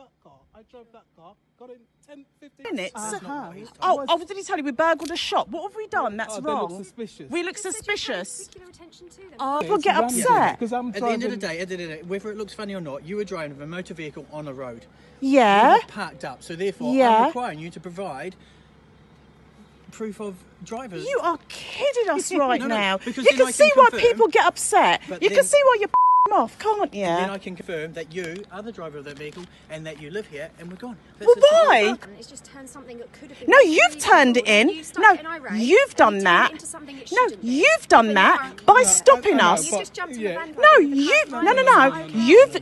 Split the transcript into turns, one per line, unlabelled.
that car. I drove that car. Got in 10, 15
minutes.
That's not what he's
Oh,
told.
oh, did he tell you we burgled a shop? What have we done? Oh, That's
Oh, they look
wrong.
suspicious.
We look
Just said you paid
suspicious.
particular attention.
Oh,
It's
people get
random,
upset.
Because I'm
At the end of the day, at the end of the day, whether it looks funny or not, you were driving with a motor vehicle on a road.
Yeah.
You packed up, so therefore
Yeah.
I'm requiring you to provide proof of drivers.
You are kidding us right
No, no,
now.
because
you can see why people get upset.
But
You can see why you're them off, can't you?
Then I can confirm that you are the driver of that vehicle and that you live here, and we're gone. That's
Well,
as simple as
why?
It's just turned something that could have been.
No, you've turned it in.
you
No,
irate,
you've done
you
that.
It it
No, you've done that by stopping us.
You
but-
just jumped on
yeah.
the bandwagon
No, you. No, no, no. You've